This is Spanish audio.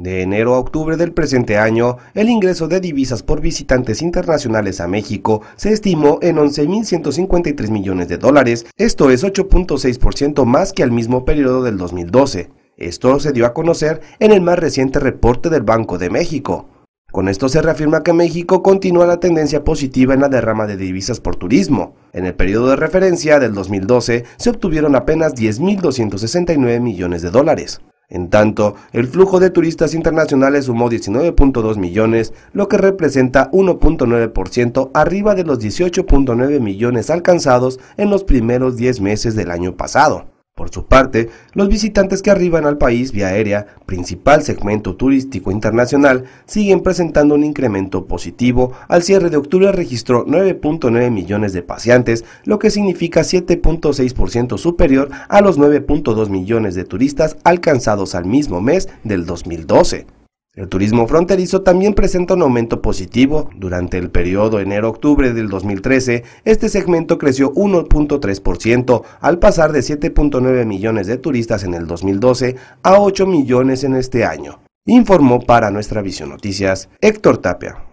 De enero a octubre del presente año, el ingreso de divisas por visitantes internacionales a México se estimó en 11.153 millones de dólares, esto es 8.6% más que al mismo periodo del 2012. Esto se dio a conocer en el más reciente reporte del Banco de México. Con esto se reafirma que México continúa la tendencia positiva en la derrama de divisas por turismo. En el periodo de referencia del 2012 se obtuvieron apenas 10.269 millones de dólares. En tanto, el flujo de turistas internacionales sumó 19.2 millones, lo que representa 1.9% arriba de los 18.9 millones alcanzados en los primeros 10 meses del año pasado. Por su parte, los visitantes que arriban al país vía aérea, principal segmento turístico internacional, siguen presentando un incremento positivo. Al cierre de octubre registró 9.9 millones de paseantes, lo que significa 7.6% superior a los 9.2 millones de turistas alcanzados al mismo mes del 2012. El turismo fronterizo también presenta un aumento positivo. Durante el periodo enero-octubre del 2013, este segmento creció 1.3% al pasar de 7.9 millones de turistas en el 2012 a 8 millones en este año. Informó para Nuestra Visión Noticias Héctor Tapia.